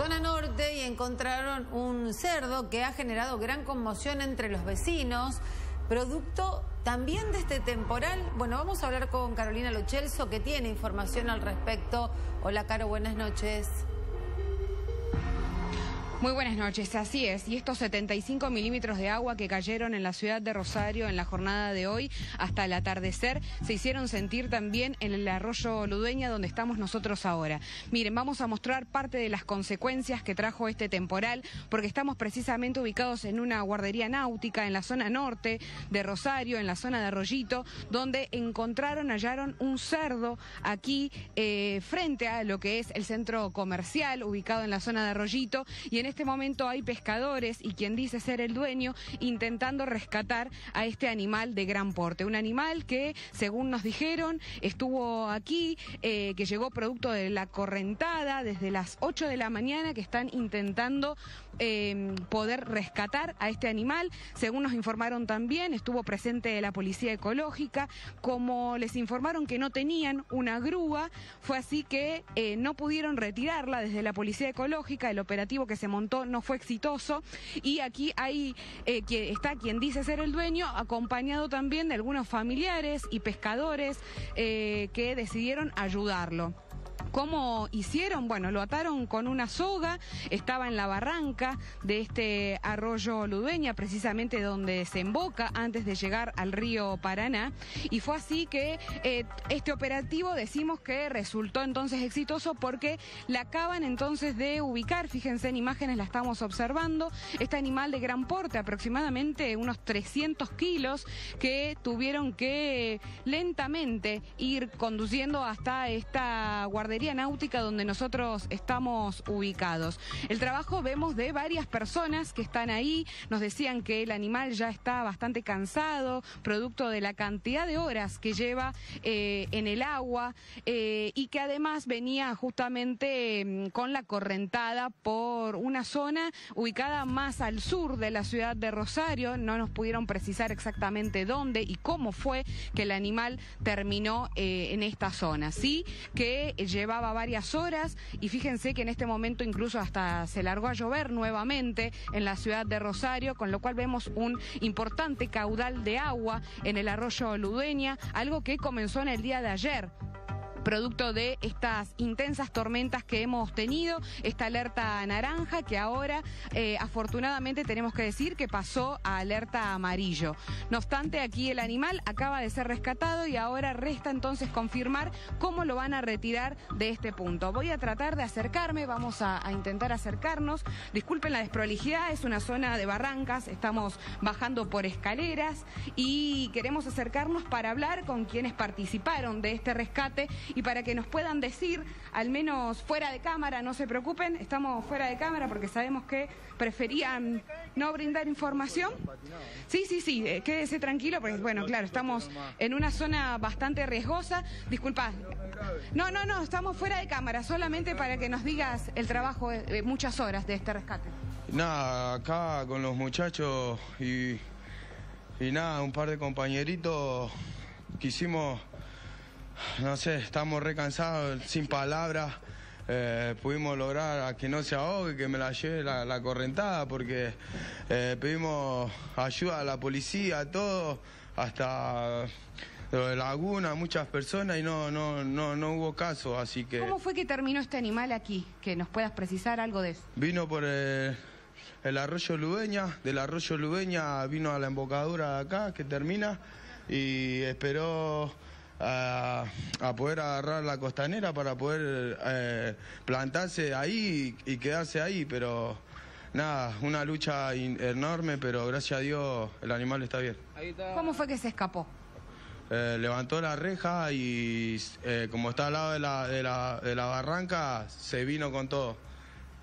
zona norte y encontraron un cerdo que ha generado gran conmoción entre los vecinos, producto también de este temporal. Bueno, vamos a hablar con Carolina Lochelso que tiene información al respecto. Hola Caro, buenas noches. Muy buenas noches, así es. Y estos 75 milímetros de agua que cayeron en la ciudad de Rosario en la jornada de hoy hasta el atardecer se hicieron sentir también en el arroyo Ludueña donde estamos nosotros ahora. Miren, vamos a mostrar parte de las consecuencias que trajo este temporal porque estamos precisamente ubicados en una guardería náutica en la zona norte de Rosario, en la zona de Arroyito, donde encontraron, hallaron un cerdo aquí eh, frente a lo que es el centro comercial ubicado en la zona de Arroyito y en este momento hay pescadores y quien dice ser el dueño intentando rescatar a este animal de gran porte. Un animal que, según nos dijeron, estuvo aquí, eh, que llegó producto de la correntada desde las 8 de la mañana, que están intentando eh, poder rescatar a este animal. Según nos informaron también, estuvo presente la policía ecológica. Como les informaron que no tenían una grúa, fue así que eh, no pudieron retirarla desde la policía ecológica. El operativo que se montó no fue exitoso y aquí hay eh, está quien dice ser el dueño, acompañado también de algunos familiares y pescadores eh, que decidieron ayudarlo. ¿Cómo hicieron? Bueno, lo ataron con una soga, estaba en la barranca de este arroyo Ludueña, precisamente donde se emboca antes de llegar al río Paraná, y fue así que eh, este operativo decimos que resultó entonces exitoso porque la acaban entonces de ubicar, fíjense en imágenes, la estamos observando, este animal de gran porte, aproximadamente unos 300 kilos, que tuvieron que lentamente ir conduciendo hasta esta guardería náutica donde nosotros estamos ubicados. El trabajo vemos de varias personas que están ahí, nos decían que el animal ya está bastante cansado, producto de la cantidad de horas que lleva eh, en el agua eh, y que además venía justamente mm, con la correntada por una zona ubicada más al sur de la ciudad de Rosario, no nos pudieron precisar exactamente dónde y cómo fue que el animal terminó eh, en esta zona, sí que lleva llevaba varias horas y fíjense que en este momento incluso hasta se largó a llover nuevamente en la ciudad de Rosario, con lo cual vemos un importante caudal de agua en el arroyo Ludueña, algo que comenzó en el día de ayer producto de estas intensas tormentas que hemos tenido, esta alerta naranja que ahora eh, afortunadamente tenemos que decir que pasó a alerta amarillo. No obstante, aquí el animal acaba de ser rescatado y ahora resta entonces confirmar cómo lo van a retirar de este punto. Voy a tratar de acercarme, vamos a, a intentar acercarnos. Disculpen la desprolijidad, es una zona de barrancas, estamos bajando por escaleras y queremos acercarnos para hablar con quienes participaron de este rescate y para que nos puedan decir, al menos fuera de cámara, no se preocupen, estamos fuera de cámara porque sabemos que preferían no brindar información. Sí, sí, sí, eh, quédese tranquilo porque, bueno, claro, estamos en una zona bastante riesgosa. Disculpa. No, no, no, estamos fuera de cámara, solamente para que nos digas el trabajo muchas horas de este rescate. Nada, acá con los muchachos y, y nada, un par de compañeritos quisimos no sé, estamos recansados, sin palabras. Eh, pudimos lograr a que no se ahogue, que me la lleve la, correntada, porque eh, pedimos ayuda a la policía, a todos, hasta de Laguna, muchas personas y no, no, no, no hubo caso, así que... ¿Cómo fue que terminó este animal aquí? Que nos puedas precisar algo de eso. Vino por el, el arroyo Lubeña, del arroyo Lubeña vino a la embocadura de acá, que termina, y esperó a, poder agarrar la costanera para poder eh, plantarse ahí y, quedarse ahí, pero nada, una lucha enorme, pero gracias a Dios el animal está bien. ¿Cómo fue que se escapó? Eh, levantó la reja y eh, como está al lado de la, de, la, de la barranca, se vino con todo.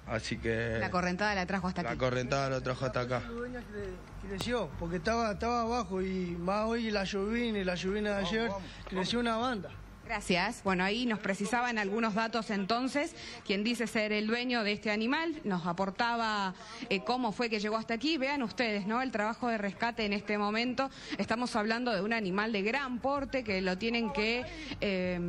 Así que... La correntada la trajo hasta aquí. La correntada la trajo hasta acá. creció, porque estaba, estaba abajo y más hoy la lluvia y la lluvia de ayer, creció una banda. Gracias. Bueno, ahí nos precisaban algunos datos entonces. Quien dice ser el dueño de este animal nos aportaba eh, cómo fue que llegó hasta aquí. Vean ustedes, ¿no? El trabajo de rescate en este momento. Estamos hablando de un animal de gran porte que lo tienen que... Eh,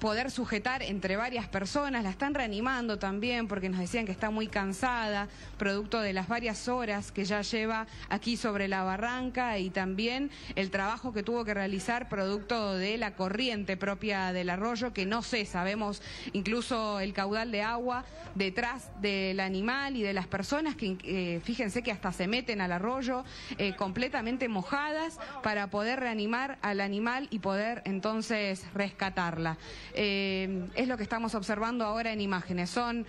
poder sujetar entre varias personas, la están reanimando también porque nos decían que está muy cansada, producto de las varias horas que ya lleva aquí sobre la barranca y también el trabajo que tuvo que realizar producto de la corriente propia del arroyo que no sé, sabemos incluso el caudal de agua detrás del animal y de las personas que eh, fíjense que hasta se meten al arroyo eh, completamente mojadas para poder reanimar al animal y poder entonces rescatarla. Eh, es lo que estamos observando ahora en imágenes. Son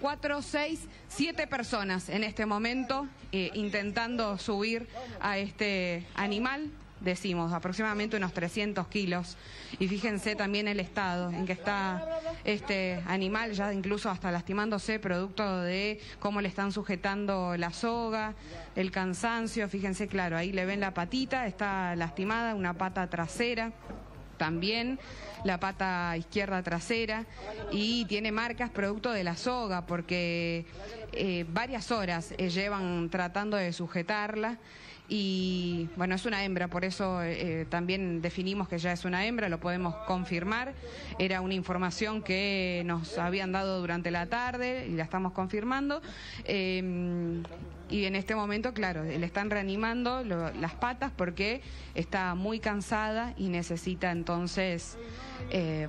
cuatro, seis, siete personas en este momento intentando subir a este animal decimos, aproximadamente unos 300 kilos. Y fíjense también el estado en que está este animal, ya incluso hasta lastimándose, producto de cómo le están sujetando la soga, el cansancio. Fíjense, claro, ahí le ven la patita, está lastimada, una pata trasera también la pata izquierda trasera y tiene marcas producto de la soga porque eh, varias horas eh, llevan tratando de sujetarla y bueno, es una hembra, por eso eh, también definimos que ya es una hembra, lo podemos confirmar. Era una información que nos habían dado durante la tarde y la estamos confirmando. Em, y en este momento, claro, le están reanimando las patas porque está muy cansada y necesita entonces... Eh,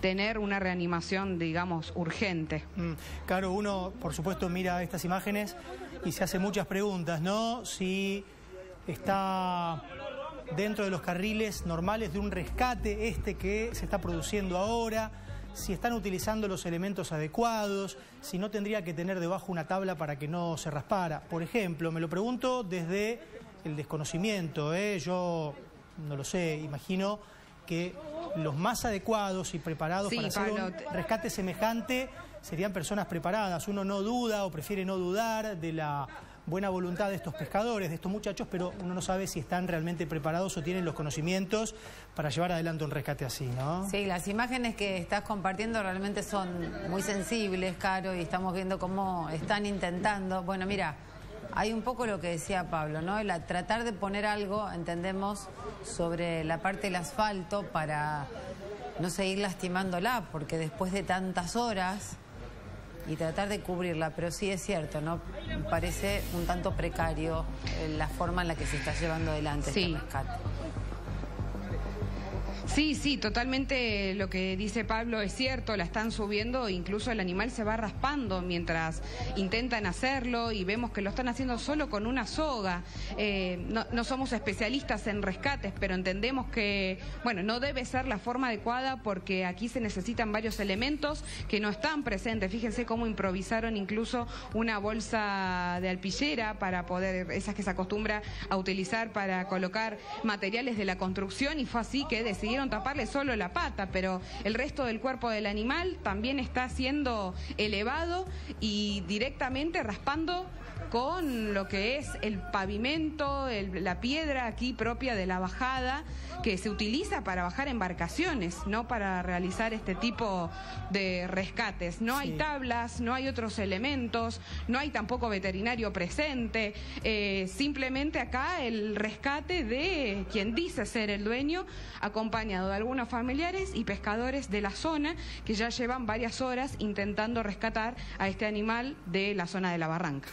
tener una reanimación, digamos, urgente. Mm, claro, uno, por supuesto, mira estas imágenes y se hace muchas preguntas, ¿no? Si está dentro de los carriles normales de un rescate, este que se está produciendo ahora, si están utilizando los elementos adecuados, si no tendría que tener debajo una tabla para que no se raspara. Por ejemplo, me lo pregunto desde el desconocimiento, ¿eh? yo no lo sé, imagino que los más adecuados y preparados para hacer un rescate semejante serían personas preparadas. Uno no duda o prefiere no dudar de la buena voluntad de estos pescadores, de estos muchachos, pero uno no sabe si están realmente preparados o tienen los conocimientos para llevar adelante un rescate así, ¿no? Sí, las imágenes que estás compartiendo realmente son muy sensibles, Caro, y estamos viendo cómo están intentando. Bueno, mira, hay un poco lo que decía Pablo, ¿no? El tratar de poner algo, entendemos, sobre la parte del asfalto para no seguir lastimándola, porque después de tantas horas y tratar de cubrirla, pero sí es cierto, ¿no? Parece un tanto precario eh, la forma en la que se está llevando adelante este rescate. Sí, sí, totalmente lo que dice Pablo es cierto, la están subiendo, incluso el animal se va raspando mientras intentan hacerlo y vemos que lo están haciendo solo con una soga. Eh, no, somos especialistas en rescates, pero entendemos que, bueno, no debe ser la forma adecuada porque aquí se necesitan varios elementos que no están presentes. Fíjense cómo improvisaron incluso una bolsa de alpillera para poder, esas que se acostumbra a utilizar para colocar materiales de la construcción y fue así que decidieron taparle solo la pata, pero el resto del cuerpo del animal también está siendo elevado y directamente raspando con lo que es el pavimento, la piedra aquí propia de la bajada, que se utiliza para bajar embarcaciones, no para realizar este tipo de rescates. No hay tablas, no hay otros elementos, no hay tampoco veterinario presente, eh, simplemente acá el rescate de quien dice ser el dueño, de algunos familiares y pescadores de la zona que ya llevan varias horas intentando rescatar a este animal de la zona de la barranca.